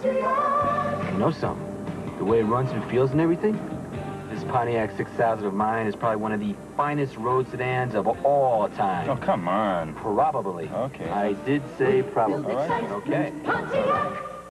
You know something? The way it runs and feels and everything, this Pontiac 6000 of mine is probably one of the finest road sedans of all time. Oh, come on. Probably. Okay. I did say probably. All right. Okay.